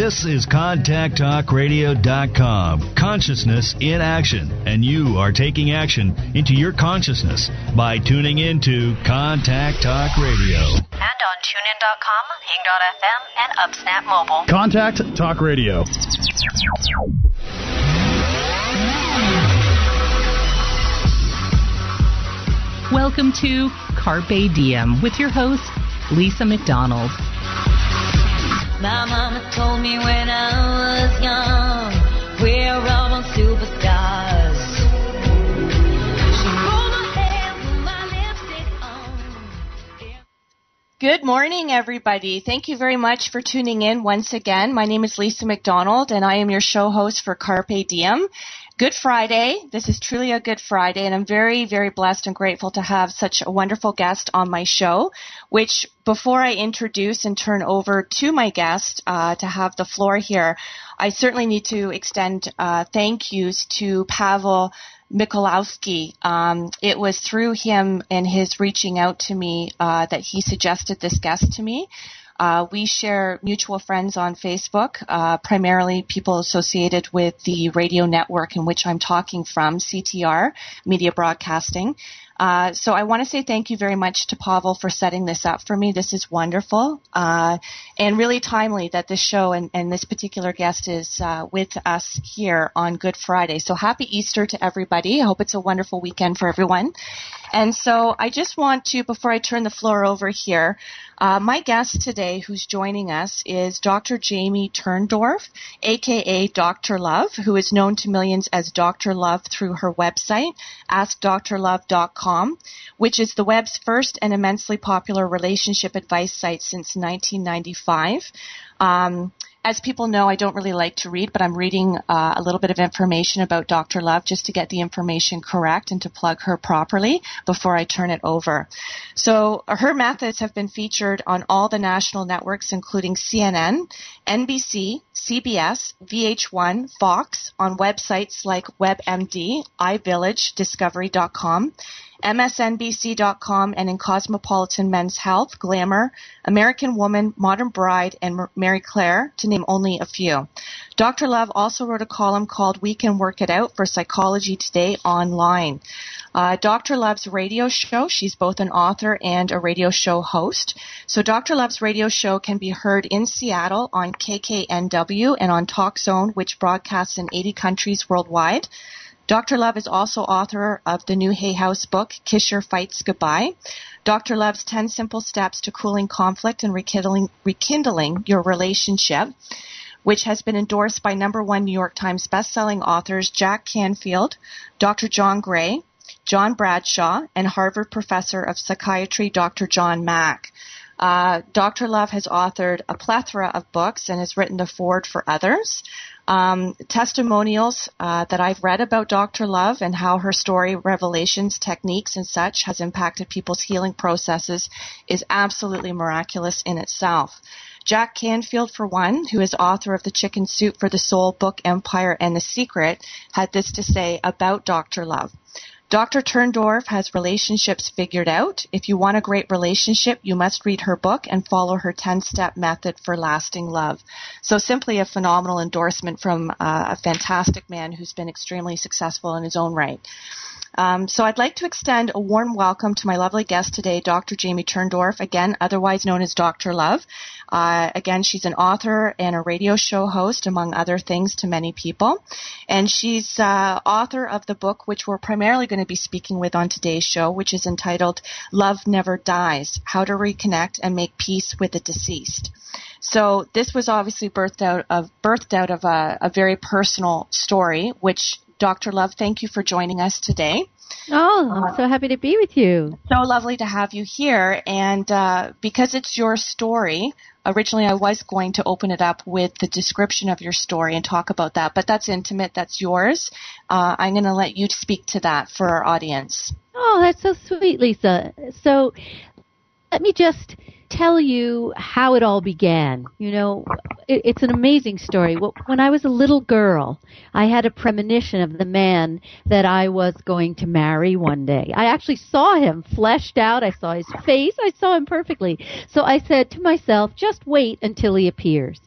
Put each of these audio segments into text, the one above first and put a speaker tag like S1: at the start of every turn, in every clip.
S1: This is ContactTalkRadio.com. Consciousness in action. And you are taking action into your consciousness by tuning into Contact Talk Radio.
S2: And on TuneIn.com, Hing.fm, and UpSnap Mobile.
S3: Contact Talk Radio.
S4: Welcome to Carpe Diem with your host, Lisa McDonald.
S5: My mama told me when I was young, we're all on superstars. She rolled her hair with my lipstick on.
S6: Good morning, everybody. Thank you very much for tuning in once again. My name is Lisa McDonald, and I am your show host for Carpe Diem. Good Friday. This is truly a good Friday, and I'm very, very blessed and grateful to have such a wonderful guest on my show. Which, before I introduce and turn over to my guest uh, to have the floor here, I certainly need to extend uh, thank yous to Pavel Mikulowski. Um, it was through him and his reaching out to me uh, that he suggested this guest to me. Uh, we share mutual friends on Facebook, uh, primarily people associated with the radio network in which I'm talking from, CTR, Media Broadcasting. Uh, so I want to say thank you very much to Pavel for setting this up for me. This is wonderful uh, and really timely that this show and, and this particular guest is uh, with us here on Good Friday. So happy Easter to everybody. I hope it's a wonderful weekend for everyone. And so I just want to, before I turn the floor over here, uh, my guest today who's joining us is Dr. Jamie Turndorf, aka Dr. Love, who is known to millions as Dr. Love through her website, Which is the web's first and immensely popular relationship advice site since 1995. Um, as people know, I don't really like to read, but I'm reading uh, a little bit of information about Dr. Love just to get the information correct and to plug her properly before I turn it over. So her methods have been featured on all the national networks, including CNN, NBC, CBS, VH1, Fox, on websites like WebMD, iVillage, Discovery.com, MSNBC.com, and in Cosmopolitan Men's Health, Glamour, American Woman, Modern Bride, and Mary Claire, to name only a few. Dr. Love also wrote a column called We Can Work It Out for Psychology Today online. Uh, Dr. Love's radio show, she's both an author and a radio show host. So Dr. Love's radio show can be heard in Seattle on KKNW and on Talk Zone, which broadcasts in 80 countries worldwide. Dr. Love is also author of the new Hay House book, Kiss Your Fights Goodbye. Dr. Love's 10 Simple Steps to Cooling Conflict and Rekindling, Rekindling Your Relationship, which has been endorsed by number one New York Times bestselling authors Jack Canfield, Dr. John Gray, John Bradshaw, and Harvard professor of psychiatry Dr. John Mack. Uh, Dr. Love has authored a plethora of books and has written the foreword for others. Um, testimonials uh, that I've read about Dr. Love and how her story, revelations, techniques, and such has impacted people's healing processes is absolutely miraculous in itself. Jack Canfield, for one, who is author of the Chicken Soup for the Soul book Empire and the Secret, had this to say about Dr. Love. Dr. Turndorf has relationships figured out. If you want a great relationship, you must read her book and follow her 10 step method for lasting love. So simply a phenomenal endorsement from uh, a fantastic man who's been extremely successful in his own right. Um, so I'd like to extend a warm welcome to my lovely guest today, Dr. Jamie Turndorf, again, otherwise known as Dr. Love. Uh, again, she's an author and a radio show host, among other things, to many people. And she's uh, author of the book, which we're primarily going to be speaking with on today's show, which is entitled Love Never Dies How to Reconnect and Make Peace with the Deceased. So this was obviously birthed out of birthed out of a, a very personal story, which Dr. Love, thank you for joining us today.
S7: Oh, I'm so happy to be with you.
S6: So lovely to have you here. And uh, because it's your story, originally I was going to open it up with the description of your story and talk about that, but that's intimate, that's yours. Uh, I'm going to let you speak to that for our audience.
S7: Oh, that's so sweet, Lisa. So let me just tell you how it all began. You know, it, it's an amazing story. When I was a little girl, I had a premonition of the man that I was going to marry one day. I actually saw him fleshed out. I saw his face. I saw him perfectly. So I said to myself, just wait until he appears.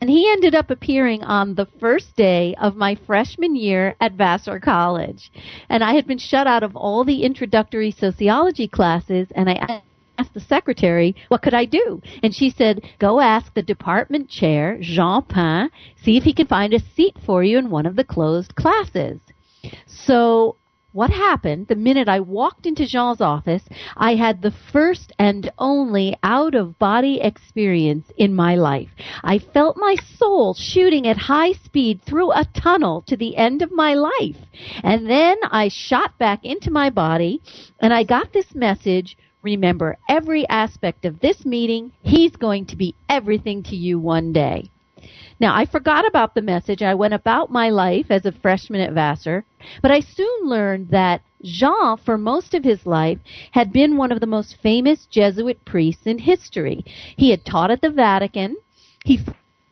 S7: And he ended up appearing on the first day of my freshman year at Vassar College. And I had been shut out of all the introductory sociology classes, and I asked the secretary, what could I do? And she said, go ask the department chair, Jean Pain, see if he can find a seat for you in one of the closed classes. So what happened the minute I walked into Jean's office, I had the first and only out of body experience in my life. I felt my soul shooting at high speed through a tunnel to the end of my life. And then I shot back into my body and I got this message Remember every aspect of this meeting. He's going to be everything to you one day. Now, I forgot about the message. I went about my life as a freshman at Vassar, but I soon learned that Jean, for most of his life, had been one of the most famous Jesuit priests in history. He had taught at the Vatican. He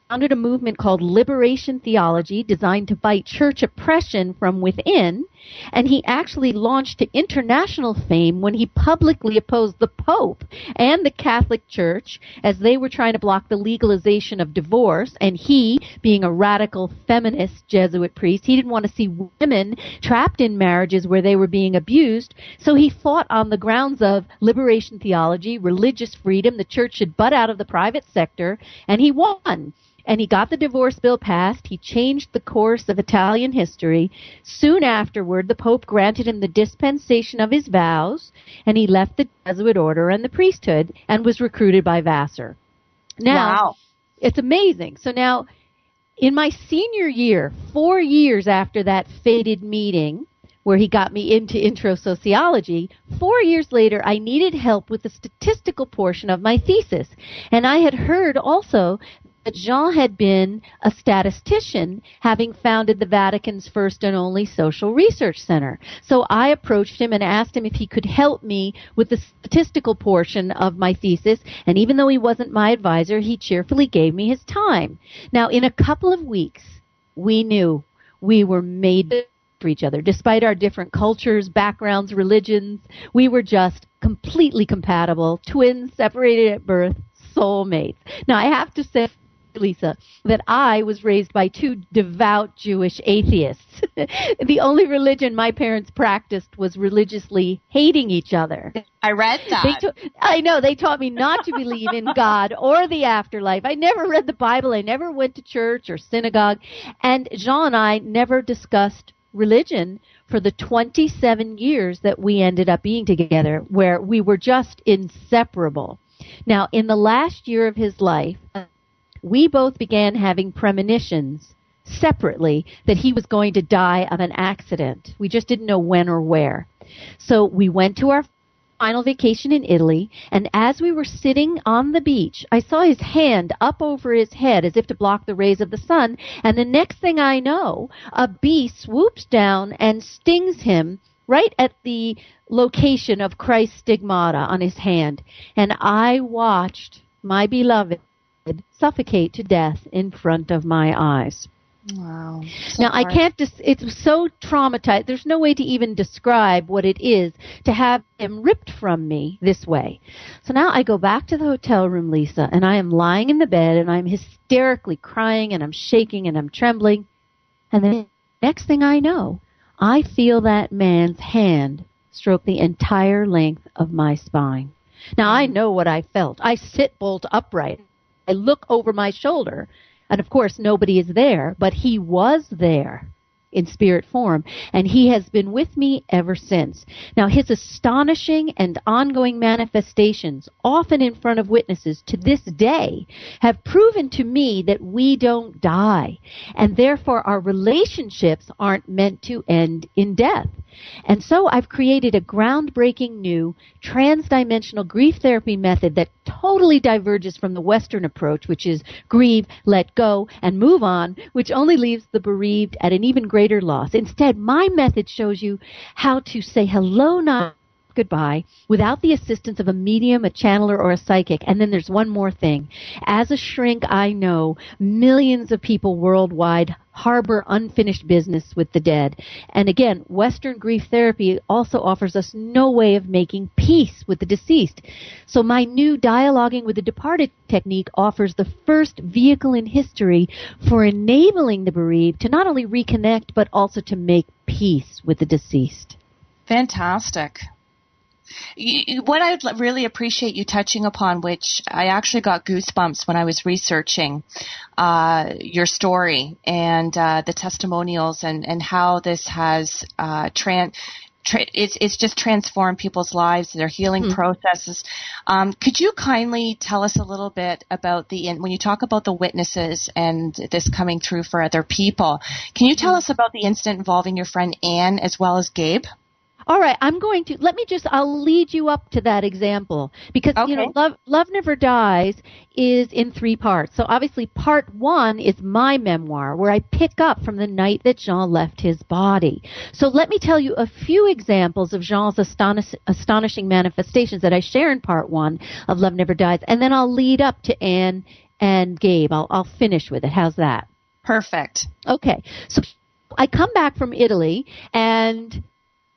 S7: founded a movement called Liberation Theology designed to fight church oppression from within. And he actually launched to international fame when he publicly opposed the Pope and the Catholic Church as they were trying to block the legalization of divorce. And he, being a radical feminist Jesuit priest, he didn't want to see women trapped in marriages where they were being abused. So he fought on the grounds of liberation theology, religious freedom, the church should butt out of the private sector, and he won and he got the divorce bill passed. He changed the course of Italian history. Soon afterward, the Pope granted him the dispensation of his vows, and he left the Jesuit order and the priesthood and was recruited by Vassar. Now,
S6: wow.
S7: it's amazing. So now, in my senior year, four years after that fated meeting, where he got me into intro sociology, four years later, I needed help with the statistical portion of my thesis. And I had heard also that Jean had been a statistician, having founded the Vatican's first and only social research center. So I approached him and asked him if he could help me with the statistical portion of my thesis. And even though he wasn't my advisor, he cheerfully gave me his time. Now, in a couple of weeks, we knew we were made for each other. Despite our different cultures, backgrounds, religions, we were just completely compatible, twins separated at birth, soulmates. Now, I have to say, Lisa, that I was raised by two devout Jewish atheists. the only religion my parents practiced was religiously hating each other.
S6: I read that.
S7: Ta- I know they taught me not to believe in God or the afterlife. I never read the Bible. I never went to church or synagogue. And Jean and I never discussed religion for the 27 years that we ended up being together, where we were just inseparable. Now, in the last year of his life, we both began having premonitions separately that he was going to die of an accident. We just didn't know when or where. So we went to our final vacation in Italy, and as we were sitting on the beach, I saw his hand up over his head as if to block the rays of the sun, and the next thing I know, a bee swoops down and stings him right at the location of Christ's stigmata on his hand. And I watched my beloved suffocate to death in front of my eyes.
S6: Wow.
S7: So now, hard. I can't, dis- it's so traumatized. There's no way to even describe what it is to have him ripped from me this way. So now I go back to the hotel room, Lisa, and I am lying in the bed and I'm hysterically crying and I'm shaking and I'm trembling. And the next thing I know, I feel that man's hand stroke the entire length of my spine. Now I mm. know what I felt. I sit bolt upright. I look over my shoulder, and of course, nobody is there, but he was there in spirit form, and he has been with me ever since. Now, his astonishing and ongoing manifestations, often in front of witnesses to this day, have proven to me that we don't die, and therefore our relationships aren't meant to end in death. And so I've created a groundbreaking new transdimensional grief therapy method that totally diverges from the Western approach, which is grieve, let go, and move on, which only leaves the bereaved at an even greater loss. Instead, my method shows you how to say hello not goodbye without the assistance of a medium, a channeler, or a psychic. And then there's one more thing. As a shrink, I know millions of people worldwide harbor unfinished business with the dead. And again, Western grief therapy also offers us no way of making peace with the deceased. So my new dialoguing with the departed technique offers the first vehicle in history for enabling the bereaved to not only reconnect, but also to make peace with the deceased.
S6: Fantastic. You, what I'd really appreciate you touching upon, which I actually got goosebumps when I was researching uh, your story and uh, the testimonials and, and how this has uh, tran- Tra- it's it's just transformed people's lives, their healing mm-hmm. processes. Um, could you kindly tell us a little bit about the when you talk about the witnesses and this coming through for other people? Can you tell mm-hmm. us about the incident involving your friend Anne as well as Gabe?
S7: All right, I'm going to let me just I'll lead you up to that example because okay. you know Love Love Never Dies is in three parts. So obviously part 1 is my memoir where I pick up from the night that Jean left his body. So let me tell you a few examples of Jean's astonish, astonishing manifestations that I share in part 1 of Love Never Dies and then I'll lead up to Anne and Gabe. I'll I'll finish with it. How's that?
S6: Perfect.
S7: Okay. So I come back from Italy and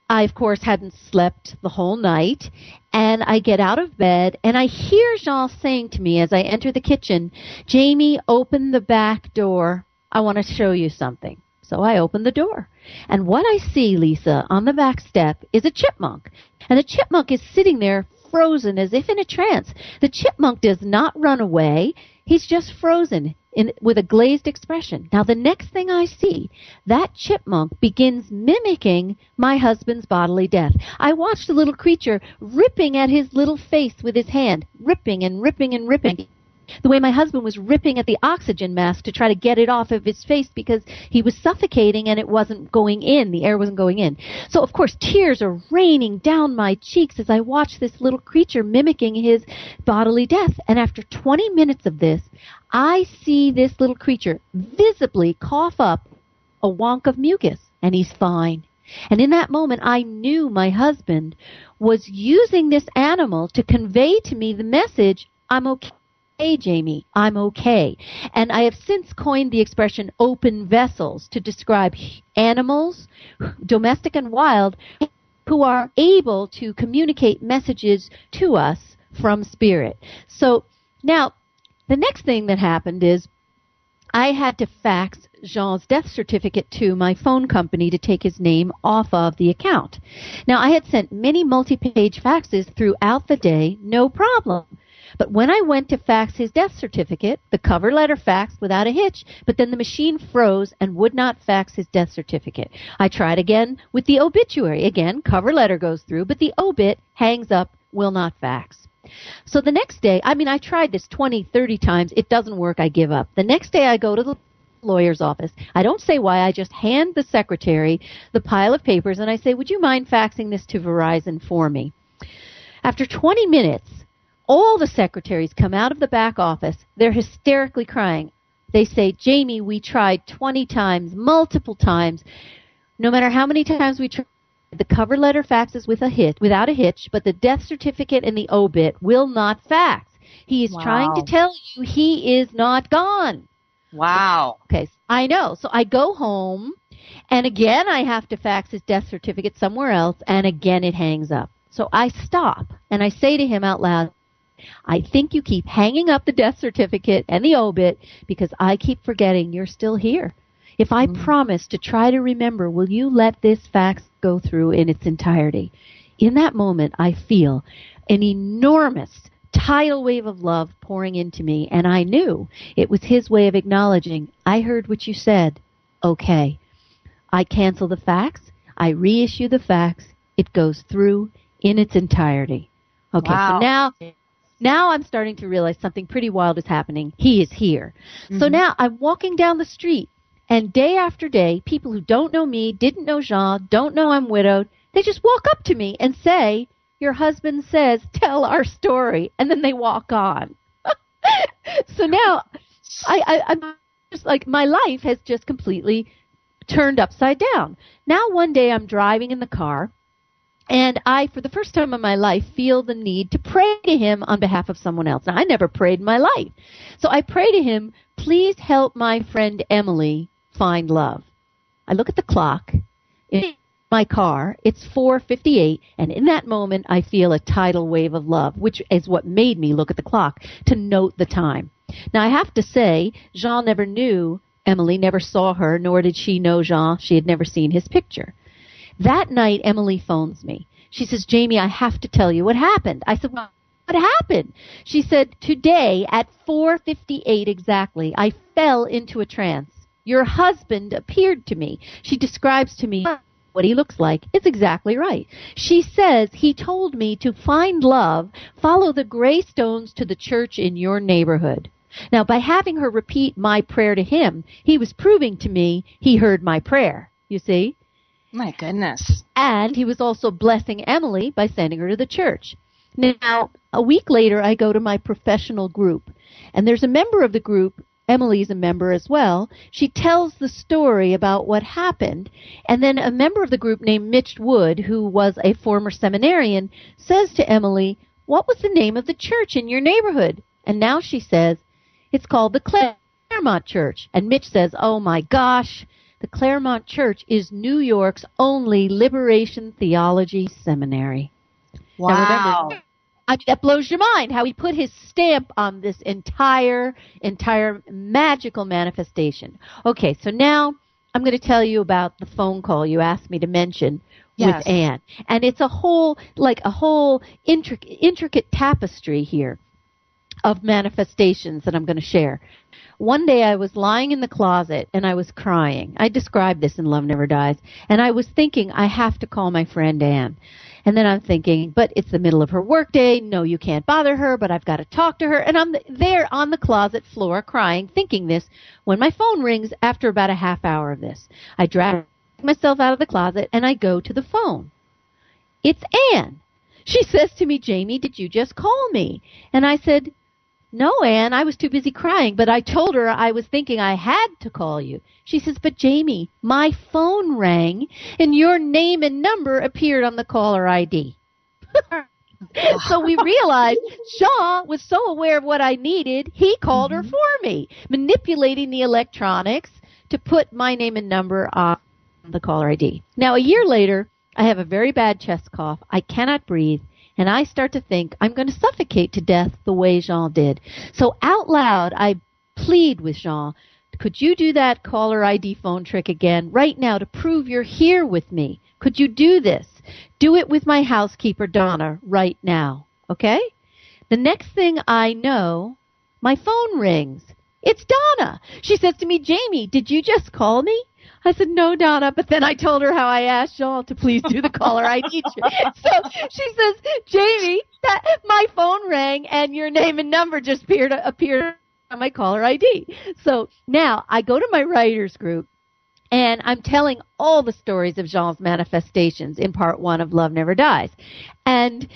S7: I, of course, hadn't slept the whole night. And I get out of bed and I hear Jean saying to me as I enter the kitchen, Jamie, open the back door. I want to show you something. So I open the door. And what I see, Lisa, on the back step is a chipmunk. And the chipmunk is sitting there frozen as if in a trance. The chipmunk does not run away. He's just frozen in, with a glazed expression. Now, the next thing I see, that chipmunk begins mimicking my husband's bodily death. I watched the little creature ripping at his little face with his hand, ripping and ripping and ripping the way my husband was ripping at the oxygen mask to try to get it off of his face because he was suffocating and it wasn't going in. The air wasn't going in. So, of course, tears are raining down my cheeks as I watch this little creature mimicking his bodily death. And after 20 minutes of this, I see this little creature visibly cough up a wonk of mucus, and he's fine. And in that moment, I knew my husband was using this animal to convey to me the message, I'm okay okay, Jamie, I'm okay. And I have since coined the expression open vessels to describe animals, domestic and wild, who are able to communicate messages to us from spirit. So now, the next thing that happened is I had to fax Jean's death certificate to my phone company to take his name off of the account. Now, I had sent many multi page faxes throughout the day, no problem. But when I went to fax his death certificate, the cover letter faxed without a hitch, but then the machine froze and would not fax his death certificate. I tried again with the obituary. Again, cover letter goes through, but the obit hangs up, will not fax. So the next day, I mean, I tried this 20, 30 times. It doesn't work. I give up. The next day, I go to the lawyer's office. I don't say why. I just hand the secretary the pile of papers and I say, Would you mind faxing this to Verizon for me? After 20 minutes, all the secretaries come out of the back office. They're hysterically crying. They say, Jamie, we tried 20 times, multiple times. No matter how many times we tried, the cover letter faxes with a hit, without a hitch, but the death certificate and the obit will not fax. He is wow. trying to tell you he is not gone.
S6: Wow.
S7: Okay, I know. So I go home, and again I have to fax his death certificate somewhere else, and again it hangs up. So I stop and I say to him out loud, I think you keep hanging up the death certificate and the obit because I keep forgetting you're still here. If I mm. promise to try to remember, will you let this fax go through in its entirety? In that moment, I feel an enormous tidal wave of love pouring into me, and I knew it was his way of acknowledging, I heard what you said. Okay. I cancel the fax. I reissue the fax. It goes through in its entirety. Okay, wow. so now now I'm starting to realize something pretty wild is happening. He is here. Mm-hmm. So now I'm walking down the street, and day after day, people who don't know me, didn't know Jean, don't know I'm widowed, they just walk up to me and say, Your husband says, tell our story. And then they walk on. so now I, I, I'm just like, my life has just completely turned upside down. Now, one day I'm driving in the car And I, for the first time in my life, feel the need to pray to him on behalf of someone else. Now, I never prayed in my life. So I pray to him, please help my friend Emily find love. I look at the clock in my car. It's 4:58 and in that moment I feel a tidal wave of love, which is what made me look at the clock to note the time. Now I have to say, Jean never knew Emily, never saw her, nor did she know Jean. She had never seen his picture. That night, Emily phones me. She says, Jamie, I have to tell you what happened. I said, well, what happened? She said, today at 4.58 exactly, I fell into a trance. Your husband appeared to me. She describes to me what he looks like. It's exactly right. She says he told me to find love, follow the gray stones to the church in your neighborhood. Now, by having her repeat my prayer to him, he was proving to me he heard my prayer. You see?
S6: My goodness.
S7: And he was also blessing Emily by sending her to the church. Now, a week later, I go to my professional group, and there's a member of the group. Emily's a member as well. She tells the story about what happened, and then a member of the group named Mitch Wood, who was a former seminarian, says to Emily, What was the name of the church in your neighborhood? And now she says, It's called the Claremont Church. And Mitch says, Oh my gosh, the Claremont Church is New York's only liberation theology seminary.
S6: Wow.
S7: Remember, I mean, that blows your mind how he put his stamp on this entire, entire magical manifestation. Okay, so now I'm going to tell you about the phone call you asked me to mention
S6: Yes.
S7: with Anne. And it's a whole, like a whole intricate, intricate tapestry here of manifestations that I'm going to share. One day I was lying in the closet and I was crying. I described this in Love Never Dies. And I was thinking, I have to call my friend Anne. And then I'm thinking, but it's the middle of her workday. No, you can't bother her, but I've got to talk to her. And I'm there on the closet floor crying, thinking this, when my phone rings after about a half hour of this. I drag myself out of the closet and I go to the phone. It's Anne. She says to me, Jamie, did you just call me? And I said, no, Anne, I was too busy crying, but I told her I was thinking I had to call you. She says, but Jamie, my phone rang and your name and number appeared on the caller ID. so we realized Shaw was so aware of what I needed, he called her mm-hmm. for me, manipulating the electronics to put my name and number on the caller ID. Now, a year later, I have a very bad chest cough. I cannot breathe. And I start to think I'm going to suffocate to death the way Jean did. So out loud, I plead with Jean, could you do that caller ID phone trick again right now to prove you're here with me? Could you do this? Do it with my housekeeper, Donna, right now. Okay? The next thing I know, my phone rings. It's Donna. She says to me, Jamie, did you just call me? I said, no, Donna. But then I told her how I asked Jean to please do the caller ID. so she says, Jamie, that my phone rang and your name and number just appeared, appeared on my caller ID. So now I go to my writers group and I'm telling all the stories of Jean's manifestations in part one of Love Never Dies. And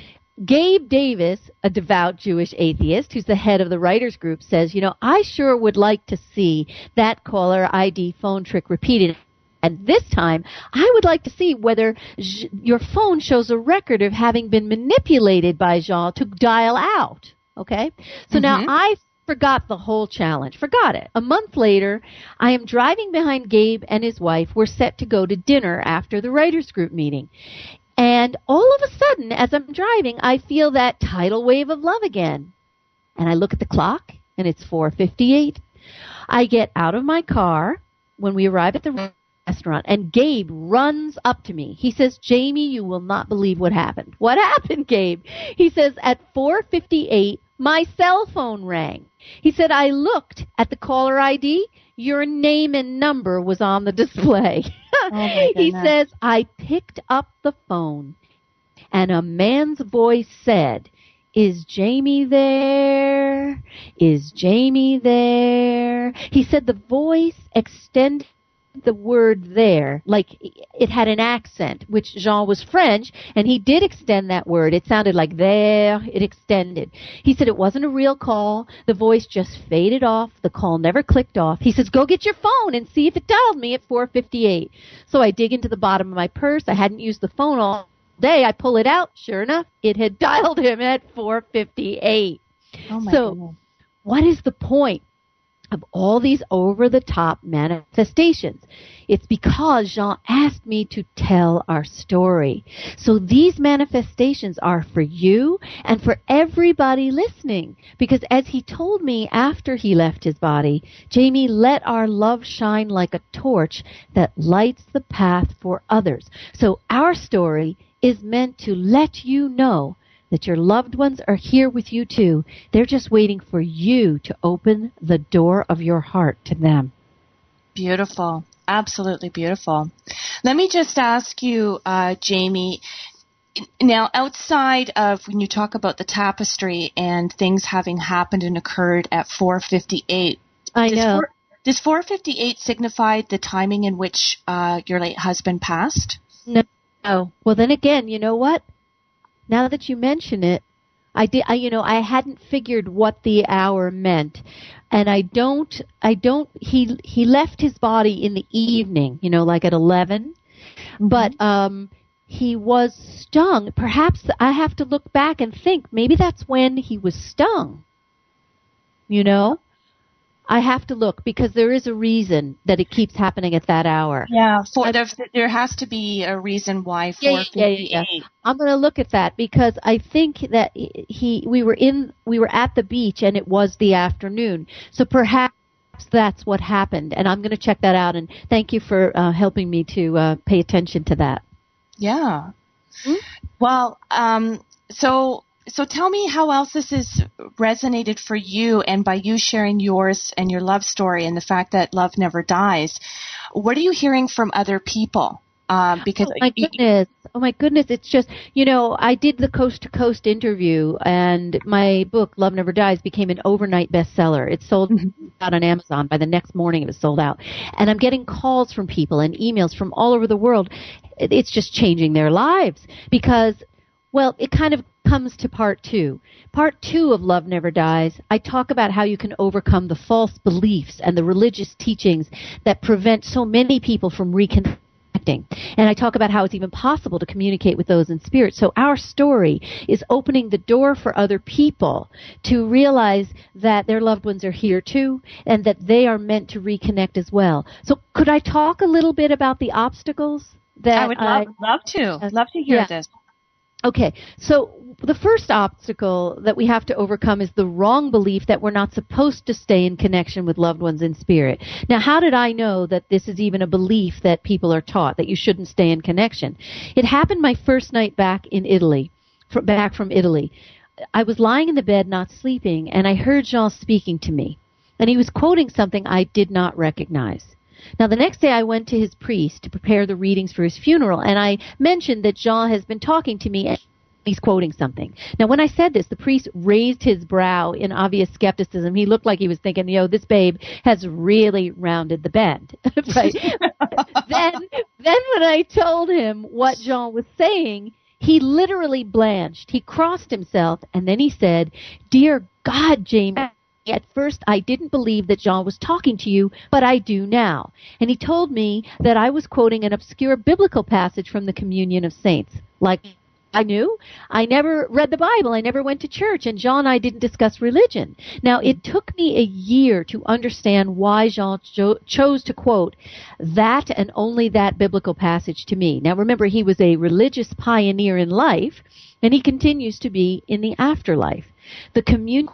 S7: Gabe Davis, a devout Jewish atheist who's the head of the writers group, says, you know, I sure would like to see that caller ID phone trick repeated. And this time, I would like to see whether J- your phone shows a record of having been manipulated by Jean to dial out. Okay? So now mm-hmm. I forgot the whole challenge. Forgot it. A month later, I am driving behind Gabe and his wife. We're set to go to dinner after the writers group meeting. And all of a sudden, as I'm driving, I feel that tidal wave of love again. And I look at the clock, and it's 4:58. I get out of my car when we arrive at the restaurant, and Gabe runs up to me. He says, "Jamie, you will not believe what happened." What happened, Gabe? He says, "At 4:58, my cell phone rang." He said, "I looked at the caller ID. Your name and number was on the display."
S6: Oh, my
S7: he says, I picked up the phone and a man's voice said, Is Jamie there? Is Jamie there? He said the voice extended the word there, like it had an accent, which Jean was French, and he did extend that word. It sounded like there, it extended. He said it wasn't a real call. The voice just faded off. The call never clicked off. He says, go get your phone and see if it dialed me at 458. So I dig into the bottom of my purse. I hadn't used the phone all day I pull it out. Sure enough, it had dialed him at 458.
S6: Oh my
S7: So-
S6: goodness.
S7: What is the point of all these over the top manifestations? It's because Jean asked me to tell our story. So these manifestations are for you and for everybody listening. Because as he told me after he left his body, Jamie, let our love shine like a torch that lights the path for others. So our story is meant to let you know that your loved ones are here with you too. They're just waiting for you to open the door of your heart to them.
S6: Beautiful. Absolutely beautiful. Let me just ask you, uh, Jamie, now outside of when you talk about the tapestry and things having happened and occurred at 458,
S7: I
S6: does,
S7: know.
S6: four- does 458 signify the timing in which uh, your late husband passed?
S7: Oh, well then again, you know what? Now that you mention it, I did I you know, I hadn't figured what the hour meant. And I don't I don't he he left his body in the evening, you know, like at 11. But um he was stung. Perhaps I have to look back and think maybe that's when he was stung. You know? I have to look because there is a reason that it keeps happening at that hour.
S6: Yeah, for, there, there has to be a reason why
S7: Yeah, yeah, yeah, yeah, yeah. I'm going to look at that because I think that he we were in we were at the beach and it was the afternoon. So perhaps that's what happened and I'm going to check that out and thank you for uh, helping me to uh, pay attention to that.
S6: Yeah.
S7: Hmm?
S6: Well, um, so so tell me how else this has resonated for you, and by you sharing yours and your love story, and the fact that love never dies. What are you hearing from other people? Uh, because
S7: Oh my
S6: you-
S7: goodness. Oh my goodness. It's just, you know, I did the coast to coast interview and my book, Love Never Dies, became an overnight bestseller. It sold out on Amazon. By the next morning, it was sold out. And I'm getting calls from people and emails from all over the world. It's just changing their lives because, well, it kind of comes to part two. Part two of Love Never Dies, I talk about how you can overcome the false beliefs and the religious teachings that prevent so many people from reconnecting. And I talk about how it's even possible to communicate with those in spirit. So our story is opening the door for other people to realize that their loved ones are here too and that they are meant to reconnect as well. So could I talk a little bit about the obstacles that
S6: I would love, love to. I'd love to hear
S7: yeah.
S6: this.
S7: Okay, so the first obstacle that we have to overcome is the wrong belief that we're not supposed to stay in connection with loved ones in spirit. Now, how did I know that this is even a belief that people are taught, that you shouldn't stay in connection? It happened my first night back in Italy, back from Italy. I was lying in the bed, not sleeping, and I heard Jean speaking to me. And he was quoting something I did not recognize. Now, the next day I went to his priest to prepare the readings for his funeral, and I mentioned that Jean has been talking to me and he's quoting something. Now, when I said this, the priest raised his brow in obvious skepticism. He looked like he was thinking, you know, this babe has really rounded the bend. right? then, then when I told him what Jean was saying, he literally blanched. He crossed himself, and then he said, Dear God, Jamie, at first, I didn't believe that John was talking to you, but I do now. And he told me that I was quoting an obscure biblical passage from the Communion of Saints. Like I knew. I never read the Bible. I never went to church. And Jean and I didn't discuss religion. Now, it took me a year to understand why Jean cho- chose to quote that and only that biblical passage to me. Now, remember, he was a religious pioneer in life, and he continues to be in the afterlife. The communion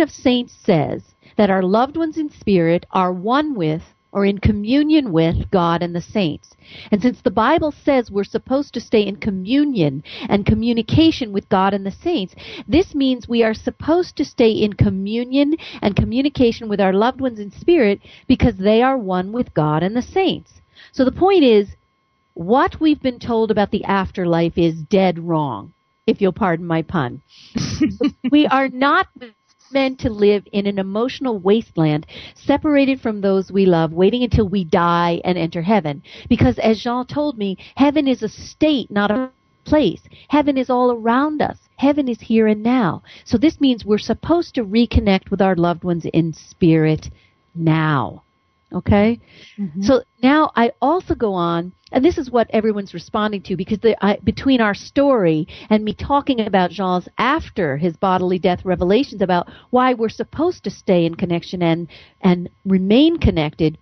S7: of saints says that our loved ones in spirit are one with or in communion with God and the saints. And since the Bible says we're supposed to stay in communion and communication with God and the saints, this means we are supposed to stay in communion and communication with our loved ones in spirit because they are one with God and the saints. So the point is, what we've been told about the afterlife is dead wrong, if you'll pardon my pun. we are not meant to live in an emotional wasteland separated from those we love, waiting until we die and enter heaven. Because as Jean told me, heaven is a state, not a place. Heaven is all around us. Heaven is here and now. So this means we're supposed to reconnect with our loved ones in spirit now. Okay?
S6: Mm-hmm.
S7: So now I also go on, and this is what everyone's responding to because the, I, between our story and me talking about Jean's after his bodily death revelations about why we're supposed to stay in connection and, and remain connected,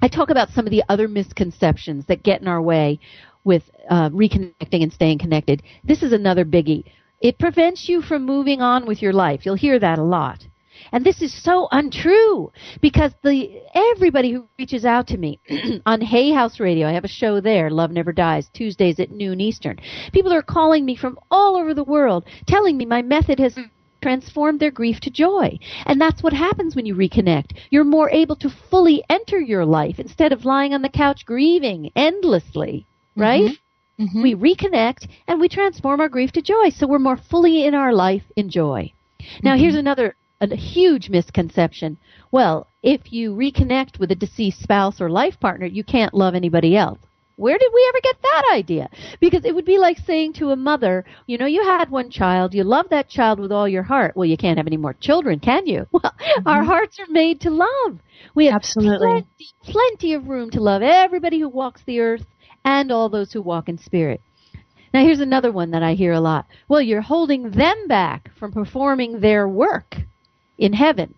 S7: I talk about some of the other misconceptions that get in our way with uh, reconnecting and staying connected. This is another biggie. It prevents you from moving on with your life. You'll hear that a lot. And this is so untrue because the everybody who reaches out to me on Hay House Radio, I have a show there, Love Never Dies, Tuesdays at noon Eastern. People are calling me from all over the world, telling me my method has transformed their grief to joy. And that's what happens when you reconnect. You're more able to fully enter your life instead of lying on the couch grieving endlessly, right?
S6: Mhm.
S7: We reconnect and we transform our grief to joy. So we're more fully in our life in joy. Now, here's another a huge misconception. Well, if you reconnect with a deceased spouse or life partner, you can't love anybody else. Where did we ever get that idea? Because it would be like saying to a mother, you know, you had one child, you love that child with all your heart. Well, you can't have any more children, can you? Well, mm-hmm. our hearts are made to love. We have
S6: Absolutely.
S7: plenty, plenty of room to love everybody who walks the earth and all those who walk in spirit. Now, here's another one that I hear a lot. Well, you're holding them back from performing their work in heaven.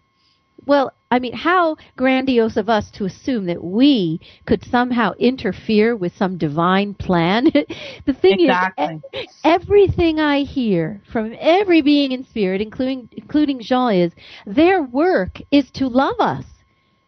S7: Well, I mean, how grandiose of us to assume that we could somehow interfere with some divine plan. the thing
S3: Exactly.
S7: is, e- everything I hear from every being in spirit, including including Jean, is their work is to love us.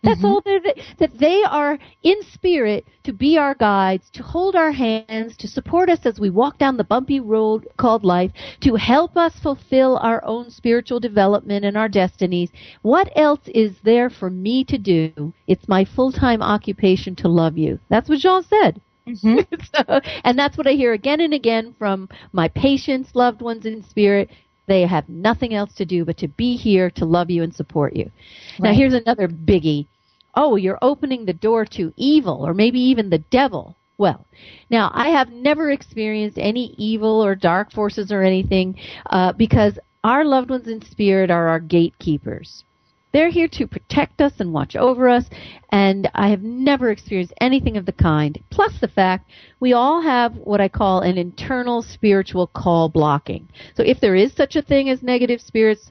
S7: That's mm-hmm. all they're, that they are in spirit to be our guides, to hold our hands, to support us as we walk down the bumpy road called life, to help us fulfill our own spiritual development and our destinies. What else is there for me to do? It's my full-time occupation to love you. That's what Jean said. Mm-hmm. So- and that's what I hear again and again from my patients, loved ones in spirit. They have nothing else to do but to be here to love you and support you. Now, here's another biggie. Oh, you're opening the door to evil or maybe even the devil. Well, now I have never experienced any evil or dark forces or anything uh, because our loved ones in spirit are our gatekeepers. They're here to protect us and watch over us, and I have never experienced anything of the kind. Plus the fact we all have what I call an internal spiritual call blocking. So if there is such a thing as negative spirits,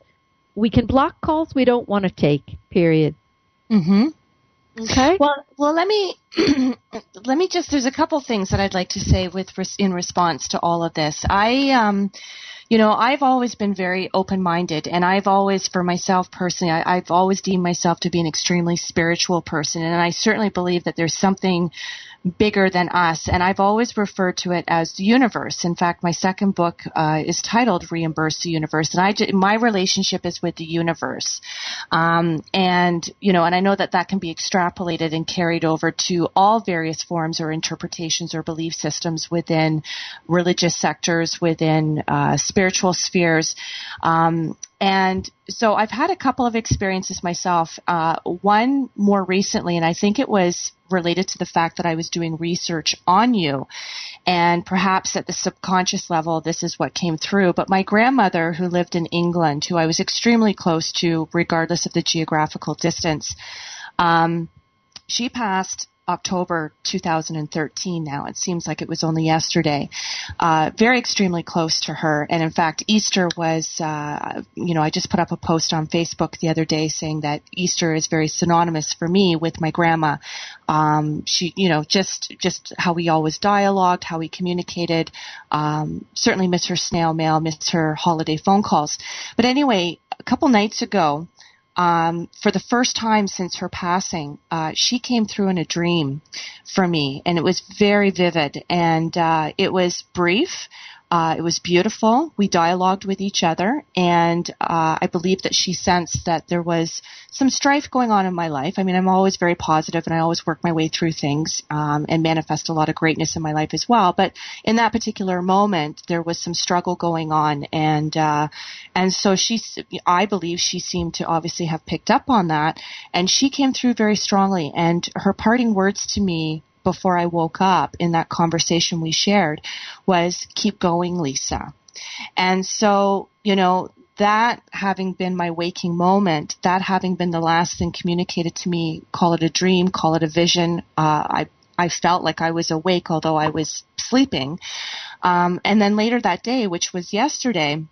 S7: we can block calls we don't want to take, period.
S6: Mm-hmm.
S7: Okay?
S6: Well, well, let me let me just. There's a couple things that I'd like to say with in response to all of this. I, um, you know, I've always been very open-minded, and I've always, for myself personally, I, I've always deemed myself to be an extremely spiritual person, and I certainly believe that there's something bigger than us. And I've always referred to it as the universe. In fact, my second book uh, is titled "Reimburse the Universe," and I my relationship is with the universe. Um, and you know, and I know that that can be extrapolated and carried over all various forms or interpretations or belief systems within religious sectors, within uh, spiritual spheres. Um, and so I've had a couple of experiences myself. Uh, one more recently, and I think it was related to the fact that I was doing research on you. And perhaps at the subconscious level, this is what came through. But my grandmother, who lived in England, who I was extremely close to, regardless of the geographical distance, um, she passed October 2013 now. It seems like it was only yesterday. Uh, very extremely close to her. And in fact, Easter was, uh, you know, I just put up a post on Facebook the other day saying that Easter is very synonymous for me with my grandma. Um, she, you know, just, just how we always dialogued, how we communicated. Um, certainly miss her snail mail, miss her holiday phone calls. But anyway, a couple nights ago, um, for the first time since her passing, uh, she came through in a dream for me, and it was very vivid, and uh, it was brief. Uh, it was beautiful. We dialogued with each other, and uh, I believe that she sensed that there was some strife going on in my life. I mean, I'm always very positive, and I always work my way through things um, and manifest a lot of greatness in my life as well. But in that particular moment, there was some struggle going on, and uh, and so she, I believe, she seemed to obviously have picked up on that, and she came through very strongly. And her parting words to me before I woke up in that conversation we shared was, "Keep going, Lisa." And so, you know, that having been my waking moment, that having been the last thing communicated to me, call it a dream, call it a vision, uh, I I felt like I was awake, although I was sleeping. Um, and then later that day, which was yesterday,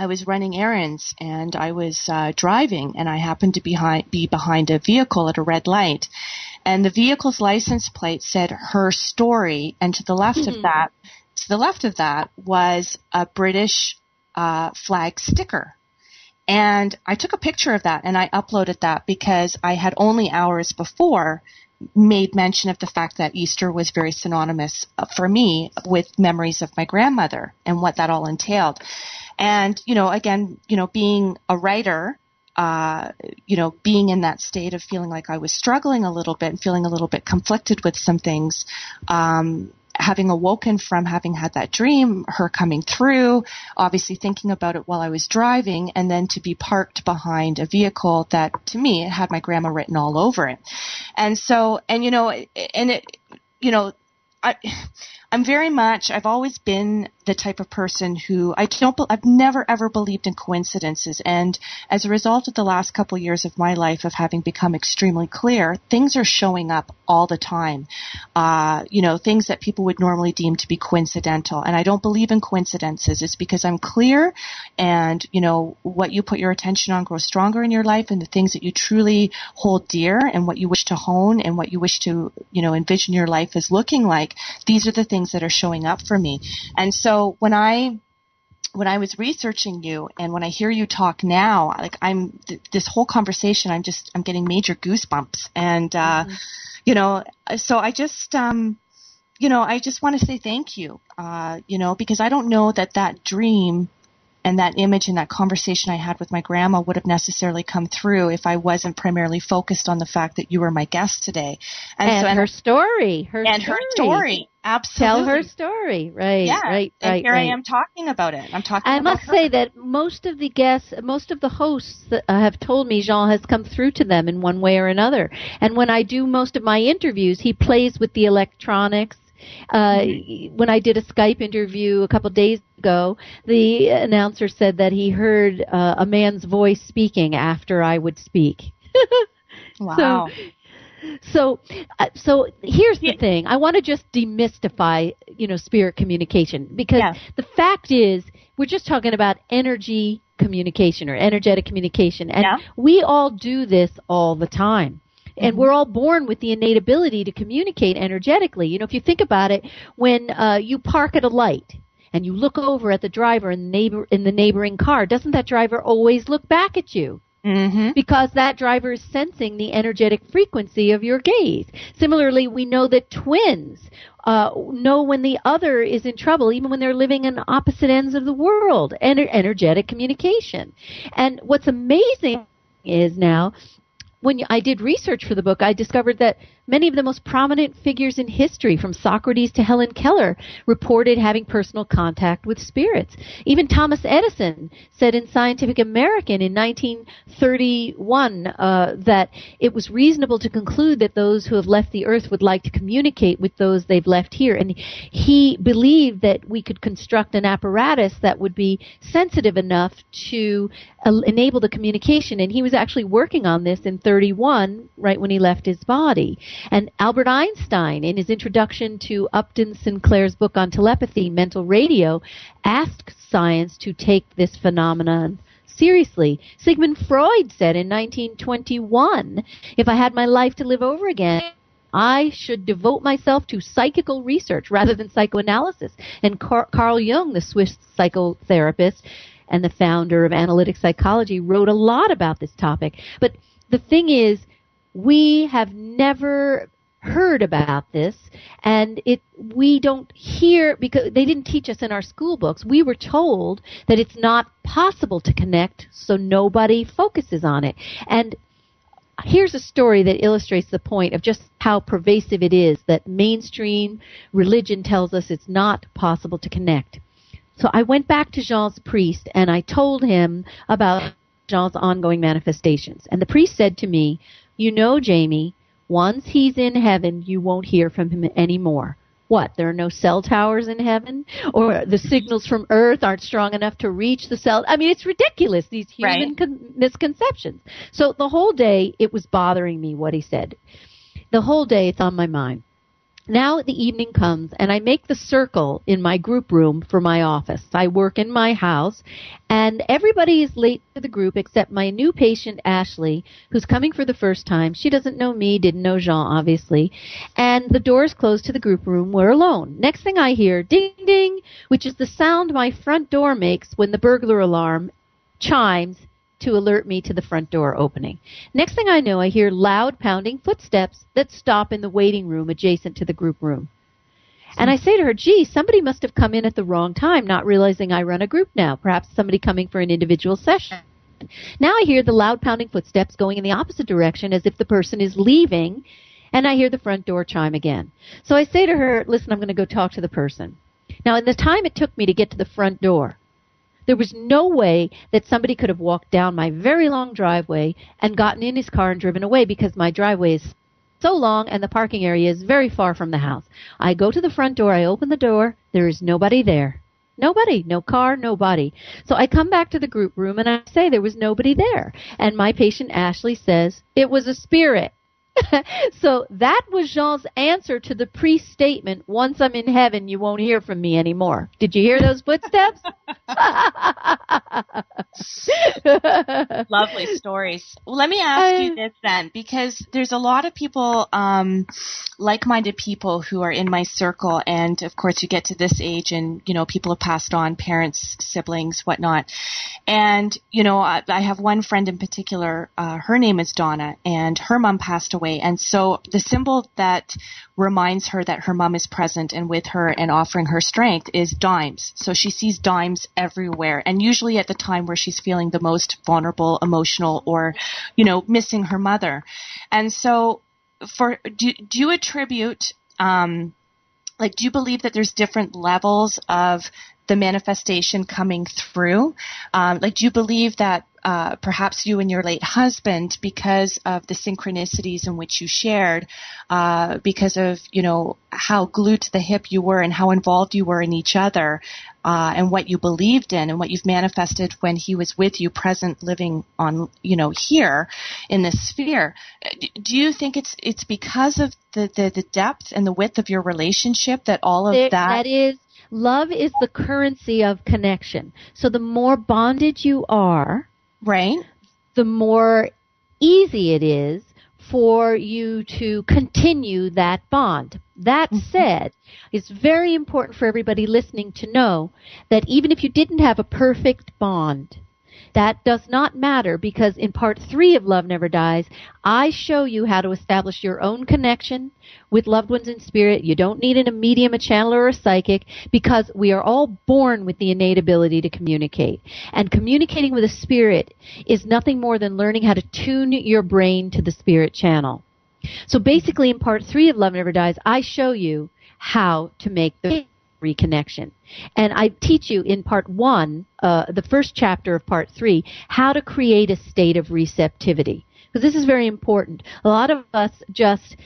S6: I was running errands and I was uh, driving, and I happened to behind, be behind a vehicle at a red light, and the vehicle's license plate said "her story," and to the left mm-hmm. of that, to the left of that was a British uh, flag sticker. And I took a picture of that and I uploaded that because I had only hours before made mention of the fact that Easter was very synonymous uh, for me with memories of my grandmother and what that all entailed. And, you know, again, you know, being a writer, uh, you know, being in that state of feeling like I was struggling a little bit and feeling a little bit conflicted with some things, um, having awoken from having had that dream, her coming through, obviously thinking about it while I was driving, and then to be parked behind a vehicle that to me it had my grandma written all over it. And so, and you know, and it, you know, I, I'm very much, I've always been the type of person who I don't, I've never ever believed in coincidences. And as a result of the last couple of years of my life of having become extremely clear, things are showing up all the time. Uh, you know, things that people would normally deem to be coincidental. And I don't believe in coincidences. It's because I'm clear and, you know, what you put your attention on grows stronger in your life and the things that you truly hold dear and what you wish to hone and what you wish to, you know, envision your life as looking like. These are the things things that are showing up for me. And so when I when I was researching you and when I hear you talk now, like I'm th- this whole conversation, I'm just I'm getting major goosebumps, and uh, mm-hmm. you know, so I just um, you know, I just want to say thank you, uh, you know, because I don't know that that dream and that image and that conversation I had with my grandma would have necessarily come through if I wasn't primarily focused on the fact that you were my guest today.
S7: And, and so, and her story, her
S6: and
S7: story.
S6: her story, absolutely.
S7: Tell her story, right?
S6: Yeah,
S7: right,
S6: and
S7: right.
S6: here
S7: right.
S6: I am talking about it. I'm talking.
S7: I must
S6: her.
S7: say that most of the guests, most of the hosts that have told me Jean has come through to them in one way or another. And when I do most of my interviews, he plays with the electronics uh, when I did a Skype interview a couple days ago, the announcer said that he heard uh, a man's voice speaking after I would speak.
S6: wow.
S7: So, so uh, so here's the thing i want to just demystify you know spirit communication because
S6: yeah.
S7: the fact is we're just talking about energy communication or energetic communication and
S6: yeah.
S7: we all do this all the time and
S6: mm-hmm.
S7: we're all born with the innate ability to communicate energetically. You know, if you think about it, when uh, you park at a light and you look over at the driver in the neighbor in the neighboring car, doesn't that driver always look back at you?
S6: Mm-hmm.
S7: Because that driver is sensing the energetic frequency of your gaze. Similarly, we know that twins uh, know when the other is in trouble, even when they're living in opposite ends of the world. Ener- energetic communication. And what's amazing is now when I did research for the book, I discovered that Many of the most prominent figures in history, from Socrates to Helen Keller, reported having personal contact with spirits. Even Thomas Edison said in Scientific American in 1931 uh, that it was reasonable to conclude that those who have left the earth would like to communicate with those they've left here. And he believed that we could construct an apparatus that would be sensitive enough to uh, enable the communication. And he was actually working on this in 31, right when he left his body. And Albert Einstein, in his introduction to Upton Sinclair's book on telepathy, Mental Radio, asked science to take this phenomenon seriously. Sigmund Freud said in 1921, if I had my life to live over again, I should devote myself to psychical research rather than psychoanalysis. And Car- Carl Jung, the Swiss psychotherapist and the founder of analytic psychology, wrote a lot about this topic. But the thing is, we have never heard about this and it we don't hear because they didn't teach us in our school books. We were told that it's not possible to connect so nobody focuses on it. And here's a story that illustrates the point of just how pervasive it is that mainstream religion tells us it's not possible to connect. So i went back to jean's priest and i told him about jean's ongoing manifestations. And the priest said to me you know, Jamie, once he's in heaven, you won't hear from him anymore. What? There are no cell towers in heaven? Or the signals from Earth aren't strong enough to reach the cell? I mean, it's ridiculous, these human
S6: Right.
S7: con- misconceptions. So the whole day, it was bothering me what he said. The whole day, it's on my mind. Now the evening comes and I make the circle in my group room for my office. I work in my house and everybody is late to the group except my new patient Ashley who's coming for the first time. She doesn't know me, didn't know Jean obviously. And the doors closed to the group room. We're alone. Next thing I hear ding ding, which is the sound my front door makes when the burglar alarm chimes to alert me to the front door opening. Next thing I know, I hear loud pounding footsteps that stop in the waiting room adjacent to the group room. And I say to her, gee, somebody must have come in at the wrong time, not realizing I run a group now. Perhaps somebody coming for an individual session. Now I hear the loud pounding footsteps going in the opposite direction as if the person is leaving, and I hear the front door chime again. So I say to her, listen, I'm going to go talk to the person. Now, in the time it took me to get to the front door, there was no way that somebody could have walked down my very long driveway and gotten in his car and driven away because my driveway is so long and the parking area is very far from the house. I go to the front door, I open the door, there is nobody there. Nobody, no car, nobody. So I come back to the group room and I say there was nobody there. And my patient Ashley says it was a spirit. so that was Jean's answer to the priest's statement once I'm in heaven, you won't hear from me anymore. Did you hear those footsteps?
S6: Lovely stories. Well, let me ask you this then, because there's a lot of people, um, like-minded people who are in my circle, and of course, you get to this age, and you know, people have passed on, parents, siblings, whatnot, and you know, I, I have one friend in particular. Uh, her name is Donna, and her mom passed away, and so the symbol that reminds her that her mom is present and with her and offering her strength is dimes. So she sees dimes everywhere, and usually at the time where she's feeling the most vulnerable, emotional, or, you know, missing her mother. And so, for do, do you attribute, um, like, do you believe that there's different levels of the manifestation coming through? Um, like, do you believe that uh, perhaps you and your late husband, because of the synchronicities in which you shared, uh, because of you know how glued to the hip you were and how involved you were in each other, uh, and what you believed in and what you've manifested when he was with you, present, living on you know here in this sphere. Do you think it's it's because of the, the, the depth and the width of your relationship that all of
S7: There-
S6: that
S7: that is love is the currency of connection. So the more bonded you are,
S6: right?
S7: the more easy it is for you to continue that bond. That mm-hmm. said, it's very important for everybody listening to know that even if you didn't have a perfect bond, that does not matter because in part three of Love Never Dies, I show you how to establish your own connection with loved ones in spirit. You don't need a medium, a channeler, or a psychic because we are all born with the innate ability to communicate. And communicating with a spirit is nothing more than learning how to tune your brain to the spirit channel. So basically, in part three of Love Never Dies, I show you how to make the reconnection. And I teach you in part one, uh, the first chapter of part three, how to create a state of receptivity. Because this is very important. A lot of us just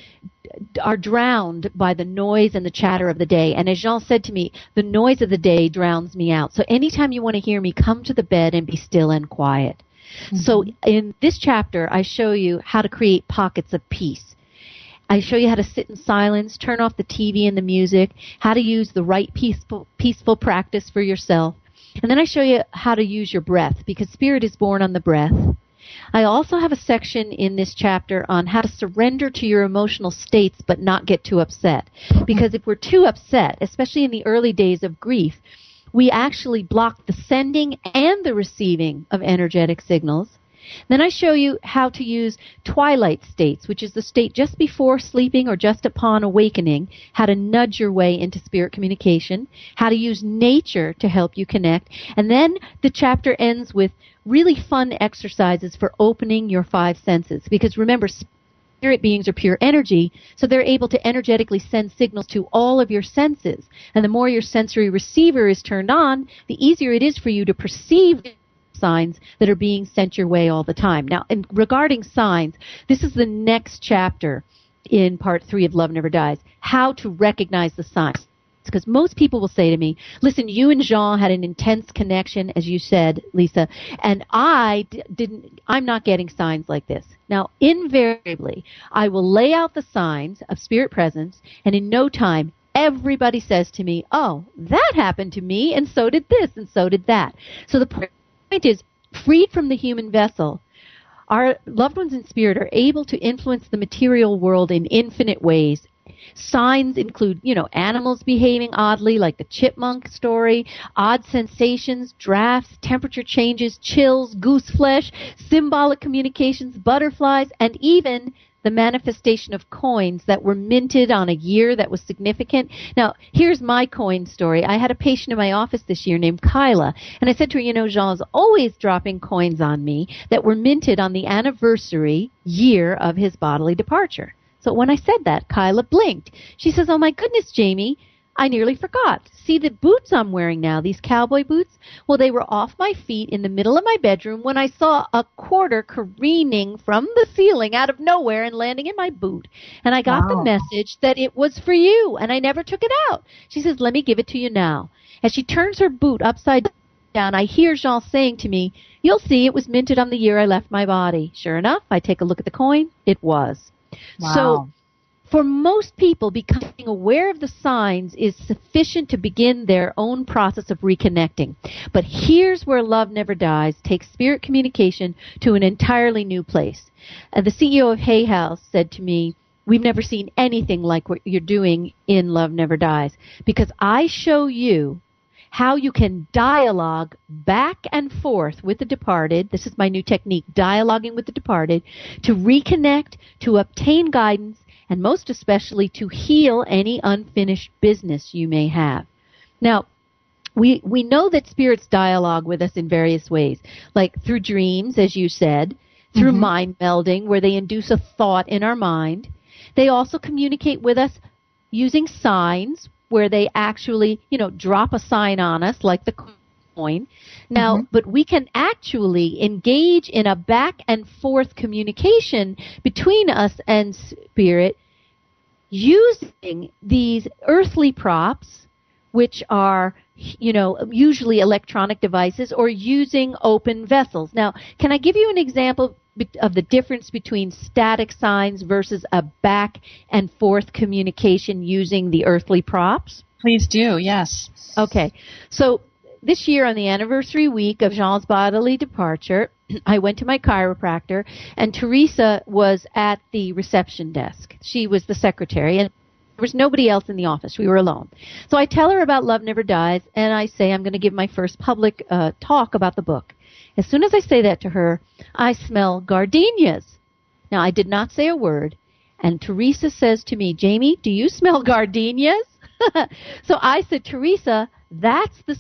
S7: are drowned by the noise and the chatter of the day. And as Jean said to me, the noise of the day drowns me out. So anytime you want to hear me, come to the bed and be still and quiet. So in this chapter, I show you how to create pockets of peace. I show you how to sit in silence, turn off the TV and the music, how to use the right peaceful, peaceful practice for yourself. And then I show you how to use your breath because spirit is born on the breath. I also have a section in this chapter on how to surrender to your emotional states but not get too upset. Because if we're too upset, especially in the early days of grief, we actually block the sending and the receiving of energetic signals. Then I show you how to use twilight states, which is the state just before sleeping or just upon awakening, how to nudge your way into spirit communication, how to use nature to help you connect. And then the chapter ends with really fun exercises for opening your five senses. Because remember, spirit beings are pure energy, so they're able to energetically send signals to all of your senses. And the more your sensory receiver is turned on, the easier it is for you to perceive signs that are being sent your way all the time. Now, in regarding signs, this is the next chapter in part three of Love Never Dies, how to recognize the signs. Because most people will say to me, listen, you and Jean had an intense connection, as you said, Lisa, and I d- didn't, I'm not getting signs like this. Now, invariably, I will lay out the signs of spirit presence, and in no time, everybody says to me, oh, that happened to me, and so did this, and so did that. So the point is, freed from the human vessel, our loved ones in spirit are able to influence the material world in infinite ways. Signs include, you know, animals behaving oddly, like the chipmunk story, odd sensations, drafts, temperature changes, chills, goose flesh, symbolic communications, butterflies, and even the manifestation of coins that were minted on a year that was significant. Now, here's my coin story. I had a patient in my office this year named Kyla, and I said to her, you know, Jean's always dropping coins on me that were minted on the anniversary year of his bodily departure. So when I said that, Kyla blinked. She says, oh my goodness, Jamie, I nearly forgot. See the boots I'm wearing now, these cowboy boots? Well, they were off my feet in the middle of my bedroom when I saw a quarter careening from the ceiling out of nowhere and landing in my boot. And I got the message that it was for you, and I never took it out. She says, let me give it to you now. As she turns her boot upside down, I hear Jean saying to me, You'll see it was minted on the year I left my body. Sure enough, I take a look at the coin. It was. So
S3: Wow.
S7: For most people, becoming aware of the signs is sufficient to begin their own process of reconnecting. But here's where Love Never Dies takes spirit communication to an entirely new place. Uh, the CEO of Hay House said to me, We've never seen anything like what you're doing in Love Never Dies because I show you how you can dialogue back and forth with the departed. This is my new technique, dialoguing with the departed, to reconnect, to obtain guidance, and most especially to heal any unfinished business you may have. Now, we, we know that spirits dialogue with us in various ways, like through dreams, as you said, through
S3: Mhm.
S7: mind melding, where they induce a thought in our mind. They also communicate with us using signs, where they actually, you know, drop a sign on us, like the coin. Now,
S3: Mhm.
S7: but we can actually engage in a back and forth communication between us and spirit using these earthly props, which are, you know, usually electronic devices, or using open vessels. Now, can I give you an example of the difference between static signs versus a back and forth communication using the earthly props?
S6: Please do, yes.
S7: Okay. So this year on the anniversary week of Jean's bodily departure, I went to my chiropractor and Teresa was at the reception desk. She was the secretary and there was nobody else in the office. We were alone. So I tell her about Love Never Dies and I say I'm going to give my first public uh, talk about the book. As soon as I say that to her, I smell gardenias. Now I did not say a word and Teresa says to me, Jamie, do you smell gardenias? so I said, Teresa, that's the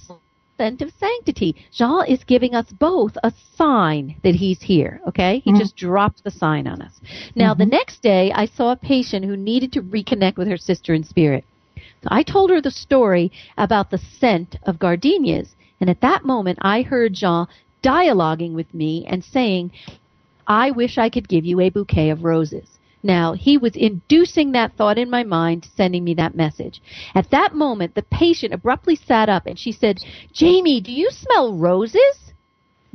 S7: scent of sanctity. Jean is giving us both a sign that he's here. Okay, he
S3: Mhm.
S7: just dropped the sign on us. Now the next day, I saw a patient who needed to reconnect with her sister in spirit. So I told her the story about the scent of gardenias, and at that moment, I heard Jean dialoguing with me and saying, I wish I could give you a bouquet of roses. Now, he was inducing that thought in my mind, sending me that message. At that moment, the patient abruptly sat up and she said, Jamie, do you smell roses?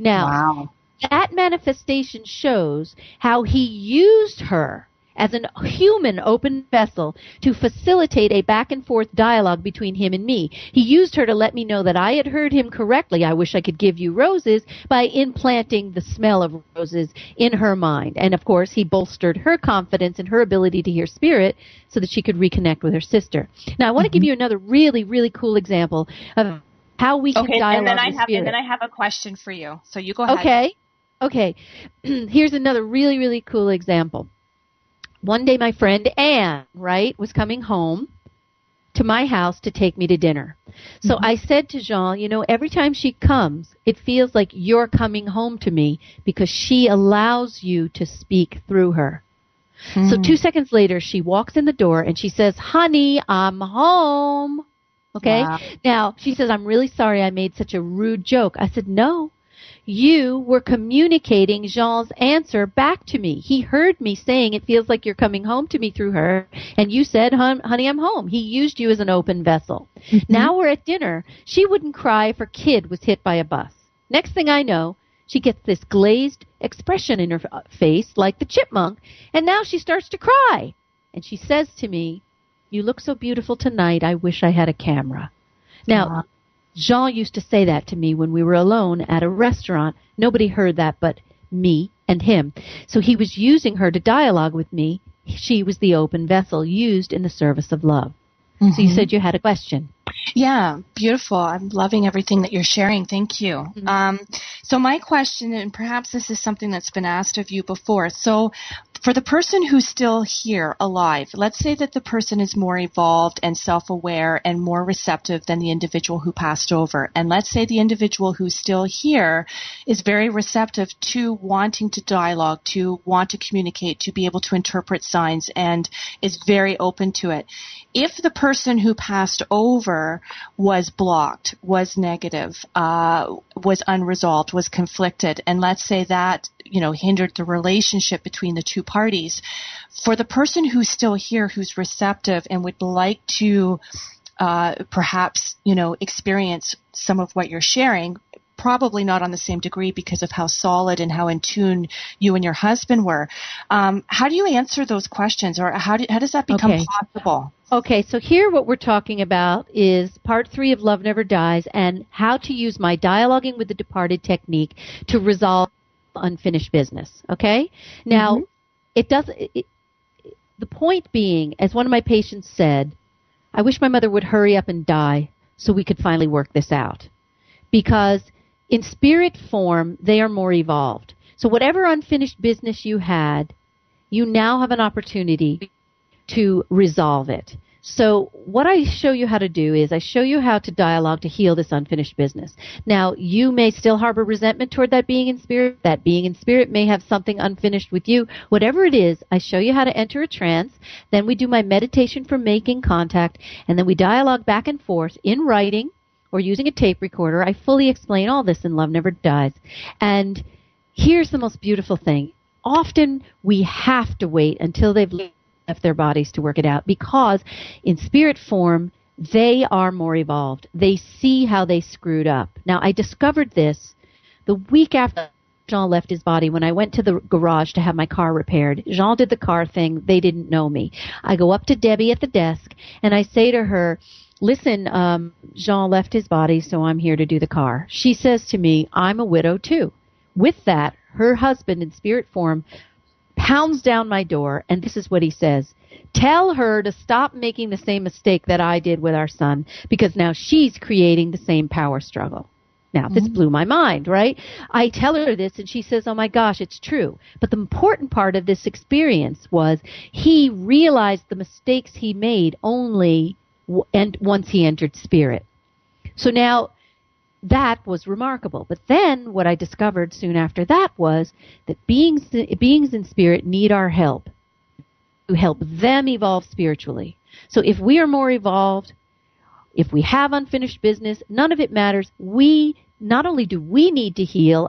S7: Now,
S3: Wow.
S7: that manifestation shows how he used her as a human open vessel to facilitate a back and forth dialogue between him and me. He used her to let me know that I had heard him correctly. I wish I could give you roses by implanting the smell of roses in her mind. And of course, he bolstered her confidence in her ability to hear spirit so that she could reconnect with her sister. Now, I want to give mm-hmm. you another really, really cool example of how we can
S6: Okay,
S7: dialogue
S6: and then I
S7: with
S6: have
S7: spirit.
S6: and then I have a question for you. So you go ahead.
S7: Okay. Okay. Here's another really, really cool example. One day my friend Anne, right, was coming home to my house to take me to dinner. So mm-hmm. I said to Jean, you know, every time she comes, it feels like you're coming home to me because she allows you to speak through her. So mm. two seconds later, she walks in the door and she says, honey, I'm home. Okay.
S3: Wow.
S7: Now, she says, I'm really sorry I made such a rude joke. I said, no, you were communicating Jean's answer back to me. He heard me saying, It feels like you're coming home to me through her. And you said, Honey, I'm home. He used you as an open vessel. Mm-hmm. Now we're at dinner. She wouldn't cry if her kid was hit by a bus. Next thing I know, she gets this glazed expression in her face like the chipmunk. And now she starts to cry. And she says to me, You look so beautiful tonight. I wish I had a camera. Now. Jean used to say that to me when we were alone at a restaurant. Nobody heard that but me and him. So he was using her to dialogue with me. She was the open vessel used in the service of love. Mm-hmm. So you mm-hmm. said you had a question.
S6: Yeah, beautiful. I'm loving everything that you're sharing. Thank you. Mm-hmm. Um, so my question, and perhaps this is something that's been asked of you before. So for the person who's still here alive, let's say that the person is more evolved and self-aware and more receptive than the individual who passed over. And let's say the individual who's still here is very receptive to wanting to dialogue, to want to communicate, to be able to interpret signs and is very open to it. If the person who passed over was blocked, was negative, uh, was unresolved, was conflicted, and let's say that you know, hindered the relationship between the two parties. For the person who's still here, who's receptive and would like to uh, perhaps, you know, experience some of what you're sharing, probably not on the same degree because of how solid and how in tune you and your husband were. Um, how do you answer those questions, or how, do, how does that become okay. possible?
S7: Okay, so here what we're talking about is part three of Love Never Dies and how to use my dialoguing with the departed technique to resolve unfinished business. Okay. Now, mm-hmm. it does. It, the point being, as one of my patients said, I wish my mother would hurry up and die so we could finally work this out. Because in spirit form, they are more evolved. So whatever unfinished business you had, you now have an opportunity to resolve it. So what I show you how to do is I show you how to dialogue to heal this unfinished business. Now, you may still harbor resentment toward that being in spirit. That being in spirit may have something unfinished with you. Whatever it is, I show you how to enter a trance. Then we do my meditation for making contact, and then we dialogue back and forth in writing or using a tape recorder. I fully explain all this in Love Never Dies. And here's the most beautiful thing. Often we have to wait until they've left their bodies to work it out because in spirit form, they are more evolved. They see how they screwed up. Now, I discovered this the week after Jean left his body when I went to the garage to have my car repaired. Jean did the car thing. They didn't know me. I go up to Debbie at the desk and I say to her, listen, um, Jean left his body, so I'm here to do the car. She says to me, I'm a widow too. With that, her husband in spirit form pounds down my door, and this is what he says. Tell her to stop making the same mistake that I did with our son because now she's creating the same power struggle. Now, mm-hmm. this blew my mind, right? I tell her this and she says, Oh my gosh, it's true. But the important part of this experience was he realized the mistakes he made only and once he entered spirit. So now that was remarkable. But then what I discovered soon after that was that beings, beings in spirit need our help to help them evolve spiritually. So if we are more evolved, if we have unfinished business, none of it matters. We, not only do we need to heal,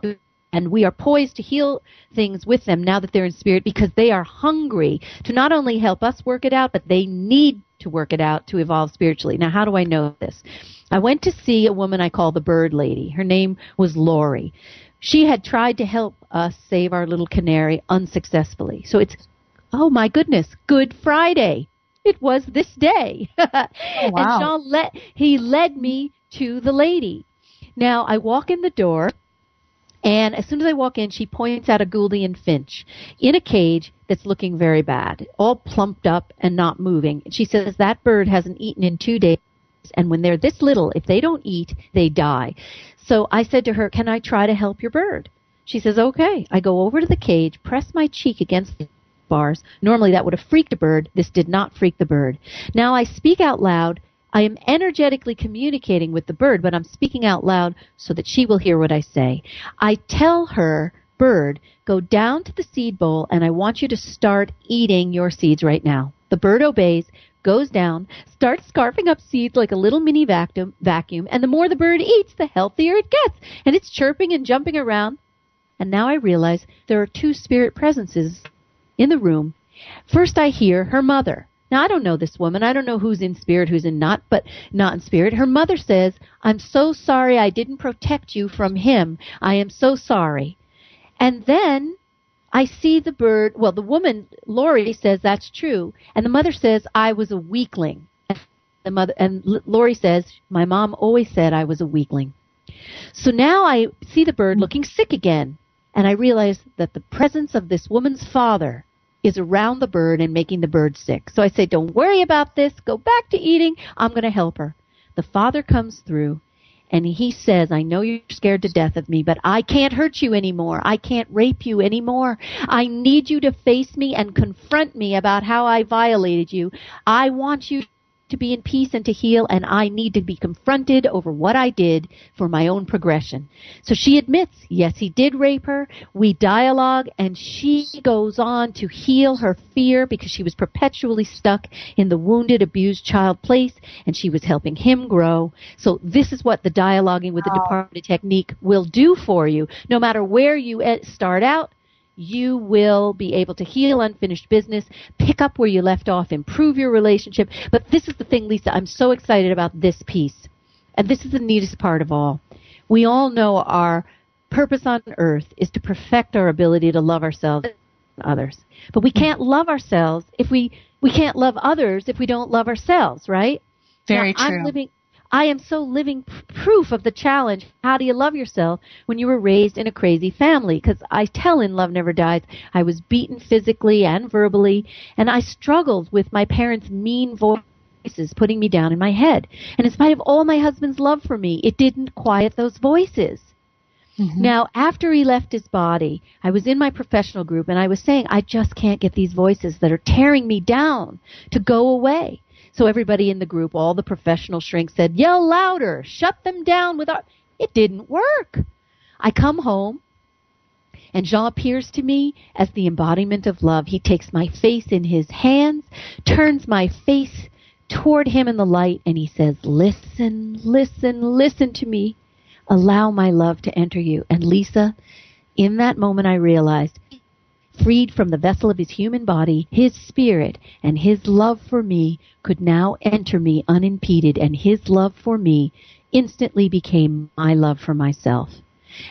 S7: and we are poised to heal things with them now that they're in spirit because they are hungry to not only help us work it out, but they need to work it out to evolve spiritually. Now, how do I know this? I went to see a woman I call the Bird Lady. Her name was Lori. She had tried to help us save our little canary unsuccessfully. So it's, oh my goodness, Good Friday. It was this day. oh, wow. And Jean let, he led me to the lady. Now I walk in the door and as soon as I walk in, she points out a Gouldian finch in a cage that's looking very bad, all plumped up and not moving. She says that bird hasn't eaten in two days and when they're this little, if they don't eat, they die. So I said to her, Can I try to help your bird? She says, Okay. I go over to the cage, press my cheek against the bars. Normally that would have freaked a bird. This did not freak the bird. Now I speak out loud. I am energetically communicating with the bird, but I'm speaking out loud so that she will hear what I say. I tell her, bird, go down to the seed bowl and I want you to start eating your seeds right now. The bird obeys, goes down, starts scarfing up seeds like a little mini vacuum, vacuum, and the more the bird eats, the healthier it gets. And it's chirping and jumping around. And now I realize there are two spirit presences in the room. First I hear her mother. Now I don't know this woman. I don't know who's in spirit, who's in not, but not in spirit. Her mother says, I'm so sorry I didn't protect you from him. I am so sorry. And then I see the bird. Well, the woman, Lori, says that's true. And the mother says, I was a weakling. And the mother, and Lori says, my mom always said I was a weakling. So now I see the bird looking sick again. And I realize that the presence of this woman's father is around the bird and making the bird sick. So I say, don't worry about this. Go back to eating. I'm going to help her. The father comes through and he says, I know you're scared to death of me, but I can't hurt you anymore. I can't rape you anymore. I need you to face me and confront me about how I violated you. I want you to be in peace and to heal, and I need to be confronted over what I did for my own progression. So she admits, yes, he did rape her. We dialogue, and she goes on to heal her fear because she was perpetually stuck in the wounded, abused child place, and she was helping him grow. So this is what the dialoguing with the
S6: Wow.
S7: Department of Technique will do for you. No matter where you start out, you will be able to heal unfinished business, pick up where you left off, improve your relationship. But this is the thing, Lisa, I'm so excited about this piece. And this is the neatest part of all. We all know our purpose on earth is to perfect our ability to love ourselves and others. But we can't love ourselves if we, we can't love others if we don't love ourselves, right?
S6: Very
S7: Now,
S6: true.
S7: I'm living, I am so living p- proof of the challenge. How do you love yourself when you were raised in a crazy family? Because I tell in Love Never Dies, I was beaten physically and verbally, and I struggled with my parents' mean voices putting me down in my head. And in spite of all my husband's love for me, it didn't quiet those voices. Mm-hmm. Now, after he left his body, I was in my professional group and I was saying, I just can't get these voices that are tearing me down to go away. So everybody in the group, all the professional shrinks said, yell louder, shut them down with our, it didn't work. I come home and Jean appears to me as the embodiment of love. He takes my face in his hands, turns my face toward him in the light, and he says, listen, listen, listen to me allow my love to enter you. And Lisa, in that moment, I realized, freed from the vessel of his human body, his spirit and his love for me could now enter me unimpeded, and his love for me instantly became my love for myself.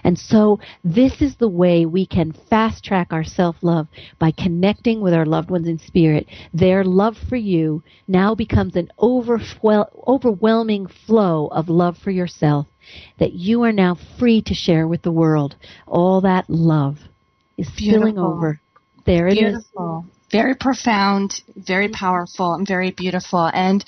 S7: And so this is the way we can fast track our self-love by connecting with our loved ones in spirit. Their love for you now becomes an overwhelming flow of love for yourself that you are now free to share with the world. All that love is spilling over. There it is.
S6: beautiful very profound very mm-hmm. powerful and very beautiful and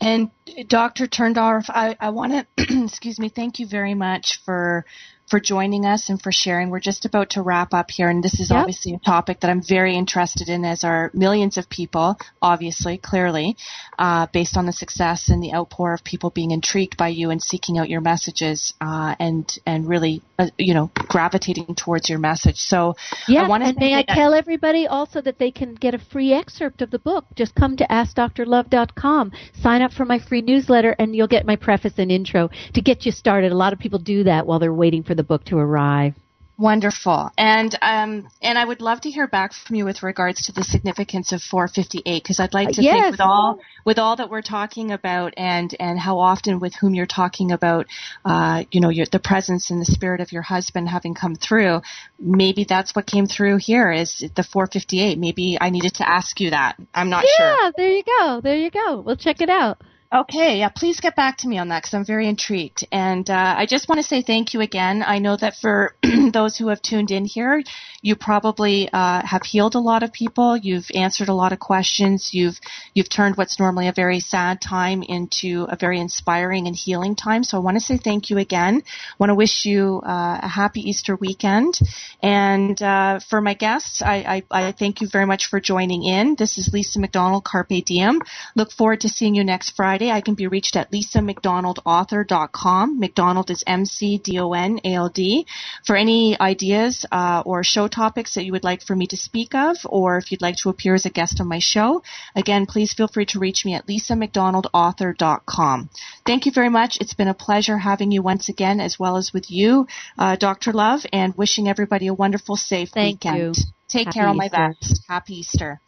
S6: and dr turndorf i, I want to excuse me thank you very much for for joining us and for sharing we're just about to wrap up here and this is
S7: Yep.
S6: obviously a topic that i'm very interested in as are millions of people obviously clearly uh, based on the success and the outpour of people being intrigued by you and seeking out your messages uh, and and really uh, you know gravitating towards your message so
S7: Yeah,
S6: I
S7: and may I tell everybody also that they can get a free excerpt of the book. Just come to AskDrLove.com, sign up for my free newsletter, and you'll get my preface and intro to get you started. A lot of people do that while they're waiting for the book to arrive.
S6: Wonderful, and um, and I would love to hear back from you with regards to the significance of 458 because I'd like to
S7: Yes.
S6: think with all with all that we're talking about and and how often with whom you're talking about, uh, you know, your, the presence and the spirit of your husband having come through. Maybe that's what came through here is the 458. Maybe I needed to ask you that. I'm not sure.
S7: Yeah, there you go. There you go. We'll check it out.
S6: Okay, yeah, please get back to me on that because I'm very intrigued. And uh, I just want to say thank you again. I know that for those who have tuned in here, you probably uh, have healed a lot of people. You've answered a lot of questions. You've you've turned what's normally a very sad time into a very inspiring and healing time. So I want to say thank you again. I want to wish you uh, a happy Easter weekend. And uh, for my guests, I, I, I thank you very much for joining in. This is Lisa McDonald, Carpe Diem. Look forward to seeing you next Friday Friday. I can be reached at lisamcdonaldauthor.com. McDonald is M-C-D-O-N-A-L-D. For any ideas uh, or show topics that you would like for me to speak of, or if you'd like to appear as a guest on my show, again, please feel free to reach me at lisamcdonaldauthor.com. Thank you very much. It's been a pleasure having you once again, as well as with you, uh, Dr. Love, and wishing everybody a wonderful, safe
S7: Thank
S6: weekend.
S7: you.
S6: Take
S7: Happy
S6: care, all my best. Happy Easter.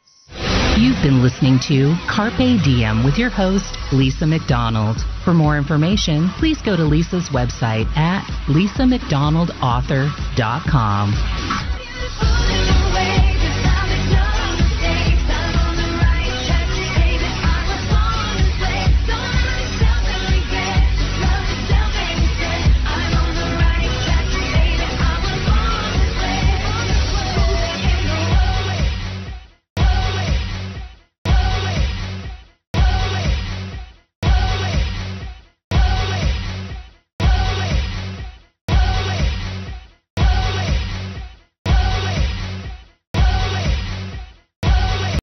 S4: You've been listening to Carpe Diem with your host, Lisa McDonald. For more information, please go to Lisa's website at lisamcdonaldauthor.com.